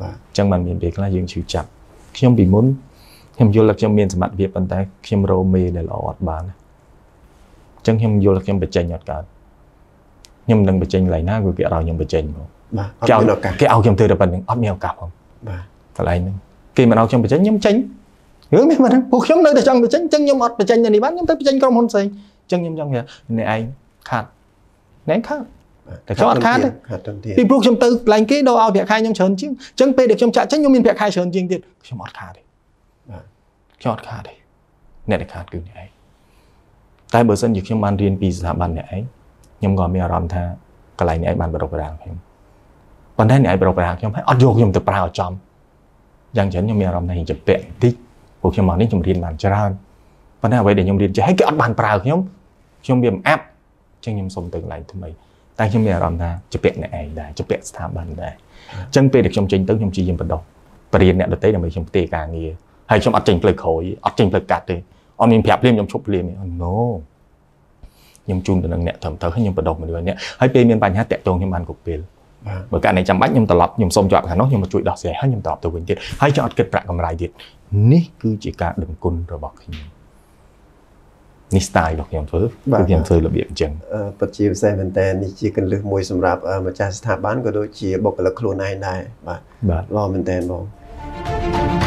បាទអញ្ចឹងมันមានពេលខ្លះយើងឈឺចាប់ខ្ញុំពីមុនខ្ញុំយល់ថាខ្ញុំមានសមត្ថភាពប៉ុន្តែខ្ញុំរោមេដែលល្អអត់បានអញ្ចឹងខ្ញុំយល់ថាខ្ញុំបញ្ចេញអត់កើតខ្ញុំមិនដឹងបញ្ចេញកន្លែងណាគឺគេអត់ឲ្យខ្ញុំបញ្ចេញហ្មងបាទអត់មានឱកាសគេឲ្យខ្ញុំធ្វើតែប៉ុណ្្នឹងអត់មានឱកាសផងបាទកន្លែងហ្នឹងគេមិនឲ្យខ្ញុំបញ្ចេញខ្ញុំចេញរឿងមានប៉ុណ្្នឹងពួកខ្ញុំនៅតែចង់បញ្ចេញអញ្ចឹងខ្ញុំអត់បញ្ចេញនៅនេះបានខ្ញុំទៅបញ្ចេញក្រុមហ៊ុនផ្សេងអញ្ចឹងខ្ញុំចង់និយាយអ្នកឯងខាត់អ្នកខាត់ តែខ្ញុំអត់ខាតទេពីព្រោះខ្ញុំទៅកន្លែងគេដល់ឲ្យប្រាក់ខែខ្ញុំច្រើនជាងអញ្ចឹងពេលដែលខ្ញុំចាក់ចេញខ្ញុំមានប្រាក់ខែច្រើនជាងទៀតខ្ញុំអត់ខាតទេបាទខ្ញុំអត់ខាតទេអ្នកដែលខាតគឺអ្នកឯងតែបើសិនជាខ្ញុំបានរៀនពីស្ថាប័នអ្នកឯងខ្ញុំក៏មានអារម្មណ៍ថាកន្លែងអ្នកឯងបានបរិបរាខ្ញុំប៉ុន្តែអ្នកឯងបរិបរាខ្ញុំហើយអត់យកខ្ញុំទៅប្រើឲ្យចំយ៉ាងច្រើនខ្ញុំមានអារម្មណ៍ថាខ្ញុំពាក់បន្តិចពួកខ្ញុំមកនេះខ្ញុំរៀនបានច្រើនប៉ុន្តែអ្វីដែលខ្ញុំរៀនចេះហើយគេអត់បានប្រើខ្ញុំខ្ញុំវាមិនអាប់អញ្ចឹងខ្ញុំសុំទៅកន្លែងថ្មី តែខ្ញុំមានអារម្មណ៍ថាជាពាក់អ្នកឯងដែរជាពាក់ស្ថាប័នដែរអញ្ចឹងពេលដែលខ្ញុំចេញទៅខ្ញុំជាយាមបដោះបរៀនអ្នកដទៃដើម្បីខ្ញុំផ្ទេរការងារហើយខ្ញុំអត់ចេញផ្លូវក្រោយអត់ចេញផ្លូវកាត់ទេអត់មានប្រាប់ភ្លាមខ្ញុំឈប់ភ្លាម no ខ្ញុំជូនទៅនឹងអ្នកត្រឹមត្រូវហើយខ្ញុំបដោះមនុស្សអ្នកហើយពេលមានបញ្ហាតាក់ទងខ្ញុំបានគ្រប់ពេលបើករណីចាំបាច់ខ្ញុំត្រឡប់ខ្ញុំសូមជាប់ខាងនោះខ្ញុំមកជួយដោះស្រាយហើយខ្ញុំត្រឡប់ទៅវិញទៀតហើយខ្ញុំអត់គិតប្រាក់កម្រៃទៀតនេះគឺជាការដឹងគុណរបស់ខ្ញុំ នេះ style របស់ខ្ញុំធ្វើគឺខ្ញុំធ្វើរបៀបអញ្ចឹងពិតជាពិសេសមែនតើនេះជាកន្លឹះមួយសម្រាប់ម្ចាស់ស្ថាប័នក៏ដូចជាបុគ្គលិកខ្លួនឯងដែរបាទបាទល្អមែនតើបង thank you